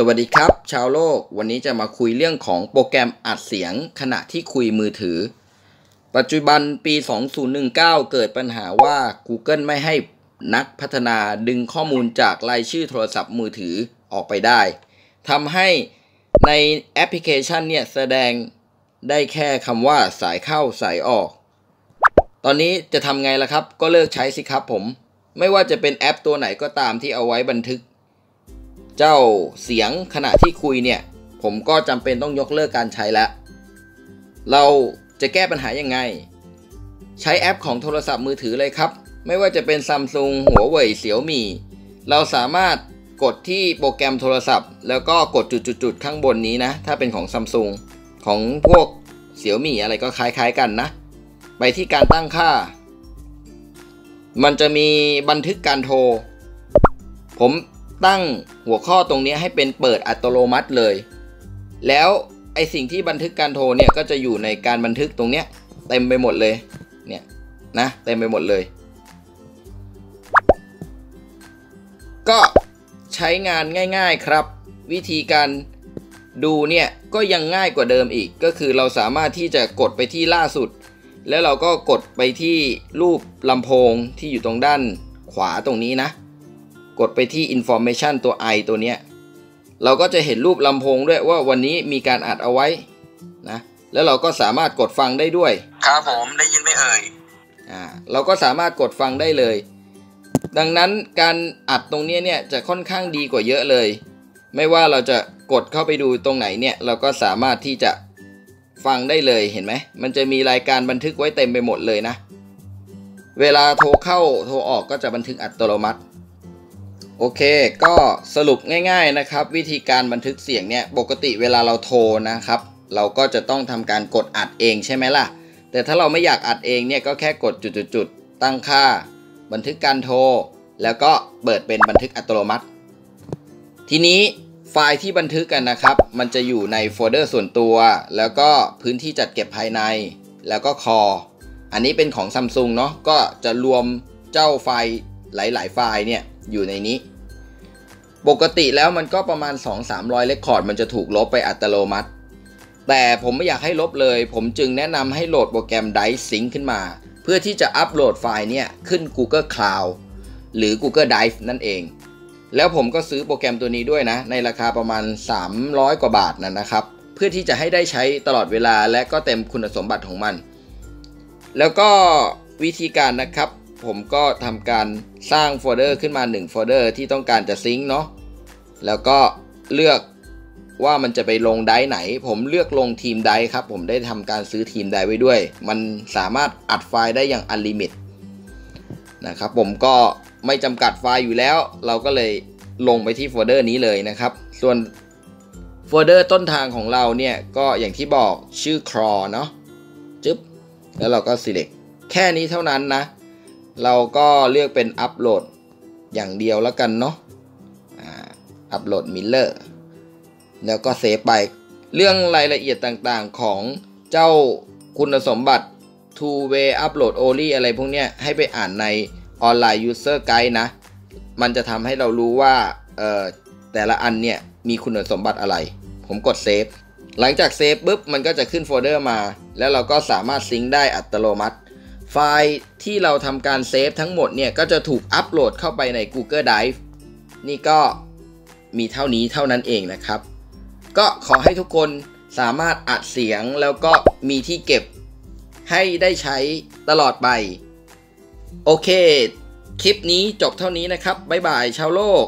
สวัสดีครับ ชาวโลกวันนี้จะมาคุยเรื่องของโปรแกรมอัดเสียงขณะที่คุยมือถือ ปัจจุบันปี 2019 เกิดปัญหาว่า Google ไม่ให้นักพัฒนาดึงข้อมูลจากรายชื่อโทรศัพท์มือถือออกไปได้ทำให้ในแอปพลิเคชันเนี่ย แสดงได้แค่คำว่าสายเข้าสายออก ตอนนี้จะทำไงล่ะครับ ก็เลิกใช้สิครับผม ไม่ว่าจะเป็นแอปตัวไหนก็ตามที่เอาไว้บันทึก เจ้าเสียงขณะที่คุยเนี่ย ผมก็จำเป็นต้องยกเลิกการใช้แล้ว เราจะแก้ปัญหายังไง ใช้แอปของโทรศัพท์มือถือเลยครับ ไม่ว่าจะเป็น Samsung หัวเว่ยเสี่ยวมี่เราสามารถกดที่โปรแกรมโทรศัพท์ แล้วก็กดจุดๆๆข้างบนนี้นะ ถ้าเป็นของ Samsung ของพวกเสี่ยวมี่อะไรก็คล้ายๆกันนะ ไปที่การตั้งค่า มันจะมีบันทึกการโทร ผม ตั้งหัวข้อตรงนี้ให้เป็นเปิดอัตโนมัติเลย แล้วไอสิ่งที่บันทึกการโทรเนี่ยก็จะอยู่ในการบันทึกตรงเนี้ยเต็มไปหมดเลยเนี่ยนะเต็มไปหมดเลย ก็ใช้งานง่าย ๆครับ วิธีการดูเนี่ยก็ยังง่ายกว่าเดิมอีก ก็คือเราสามารถที่จะกดไปที่ล่าสุด แล้วเราก็กดไปที่รูปลำโพงที่อยู่ตรงด้านขวาตรงนี้นะ กดไปที่ information ตัว i ตัวเนี้ยเราก็จะเห็นรูปลำโพงด้วยว่าวันนี้มีการอัดเอาไว้นะแล้วเราก็สามารถกดฟังได้ด้วย ครับผมได้ยินไหมเอ่ยอ่าเราก็สามารถกดฟังได้เลย ดังนั้นการอัดตรงนี้เนี่ยจะค่อนข้างดีกว่าเยอะเลย ไม่ว่าเราจะกดเข้าไปดูตรงไหนเนี่ยเราก็สามารถที่จะฟังได้เลยเห็นไหมมันจะมีรายการบันทึกไว้เต็มไปหมดเลยนะ เวลาโทรเข้าโทรออกก็จะบันทึกอัตโนมัติ โอเค ก็สรุปง่าย ๆนะครับ วิธีการบันทึกเสียงเนี่ยปกติเวลาเราโทรนะครับ เราก็จะต้องทำการกดอัดเองใช่ไหมล่ะ แต่ถ้าเราไม่อยากอัดเองเนี่ยก็แค่กดจุดๆตั้งค่า บันทึกการโทร แล้วก็เปิดเป็นบันทึกอัตโนมัติ ทีนี้ไฟล์ที่บันทึกกันนะครับ มันจะอยู่ในโฟลเดอร์ส่วนตัว แล้วก็พื้นที่จัดเก็บภายใน แล้วก็ call อันนี้เป็นของ Samsung เนาะก็จะรวมเจ้าไฟล์หลาย ๆ ไฟล์เนี่ยอยู่ในนี้ ปกติแล้วมันก็ประมาณ 2-300 record มันจะถูกลบไปอัตโนมัติ แต่ผมไม่อยากให้ลบเลย ผมจึงแนะนำให้โหลดโปรแกรม Drive Sync ขึ้นมา เพื่อที่จะอัปโหลดไฟล์เนี่ยขึ้น Google Cloud หรือ Google Drive นั่นเอง แล้วผมก็ซื้อโปรแกรมตัวนี้ด้วยนะ ในราคาประมาณ 300 กว่าบาทนะนะครับ เพื่อที่จะให้ได้ใช้ตลอดเวลาและก็เต็มคุณสมบัติของมัน แล้วก็วิธีการนะครับ ผมก็ทำการสร้างโฟลเดอร์ขึ้นมา1โฟลเดอร์ที่ต้องการจะ sync เนาะแล้วก็เลือกว่ามันจะไปลงไดไหน ผมเลือกลง Team Drive ครับ ผมได้ทำการซื้อ Team Drive ไว้ด้วย มันสามารถอัดไฟล์ได้อย่าง unlimit นะครับผมก็ไม่จำกัดไฟล์อยู่แล้ว เราก็เลยลงไปที่โฟลเดอร์นี้เลยนะครับ ส่วนโฟลเดอร์ต้นทางของเราเนี่ย ก็อย่างที่บอกชื่อ call เนาะจึ๊บแล้วเราก็ select แค่นี้เท่านั้นนะ เราก็เลือกเป็นอัปโหลดอย่างเดียวแล้วกันเนาะupload mirror แล้วก็ save ไปเรื่องรายละเอียดต่างๆของเจ้าคุณสมบัติ two way upload only อะไรพวกเนี้ยให้ไปอ่านในออนไลน์ user guide นะ มันจะทำให้เรารู้ว่าเอ่อแต่ละอันเนี่ยมีคุณสมบัติอะไร ผมกด save หลังจาก save ปุ๊บมันก็จะขึ้นโฟลเดอร์มา แล้วเราก็สามารถ sync ได้อัตโนมัติ ไฟล์ที่เราทำการ save ทั้งหมดเนี่ย ก็จะถูกอัปโหลดเข้าไปใน Google Drive นี่ก็มีเท่านี้เท่านั้นเองนะครับ ก็ขอให้ทุกคนสามารถอัดเสียงแล้วก็มีที่เก็บให้ได้ใช้ตลอดไป โอเค คลิปนี้จบเท่านี้นะครับ บ๊ายบายชาวโลก